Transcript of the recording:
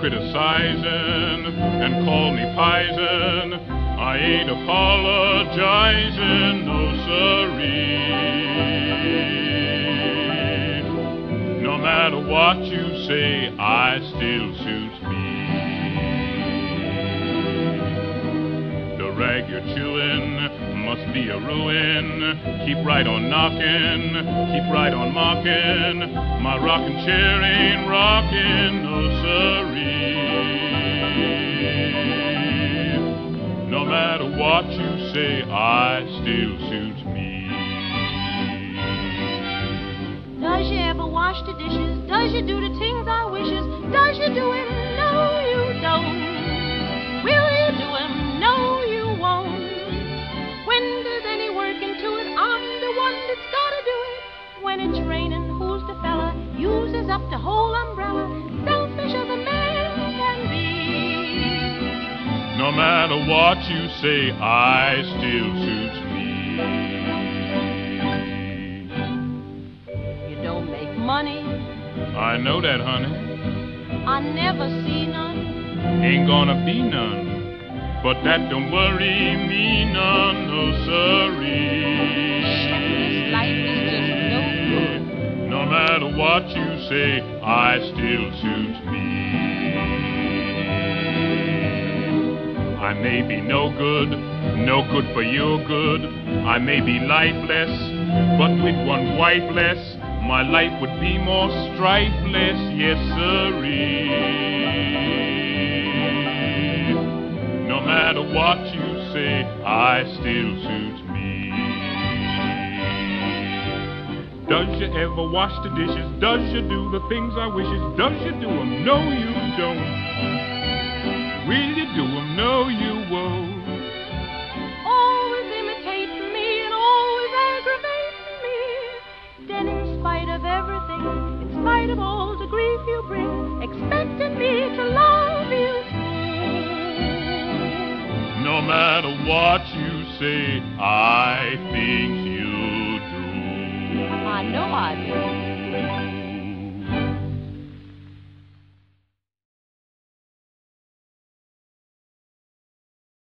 criticizing and call me pison. I ain't apologizing, no siree. No matter what you say, I still suits me. The rag you're chewing must be a ruin. Keep right on knocking, keep right on mocking. My rocking chair ain't rocking, no siree. No matter what you say, I still suits me. Does you ever wash the dishes? Does you do the things I wishes? When it's raining, who's the fella? Uses up the whole umbrella. Selfish as a man can be. No matter what you say, I still suits me. You don't make money. I know that, honey. I never see none. Ain't gonna be none. But that don't worry me none, what you say, I still suits me. I may be no good, no good for your good. I may be lifeless, but with one wife less, my life would be more strifeless, yes siree. No matter what you say, I still suits me. Does you ever wash the dishes? Does you do the things I wishes? Does you do 'em? No, you don't. Will you do 'em? No, you won't. always imitate me and always aggravate me. Then, in spite of everything, in spite of all the grief you bring, expecting me to love you true. No matter what you say, I Noah.